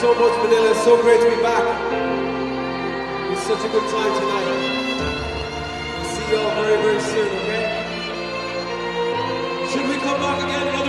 so much, Manila. It's so great to be back. It's such a good time tonight. We'll see you all very, very soon, okay? Should we come back again another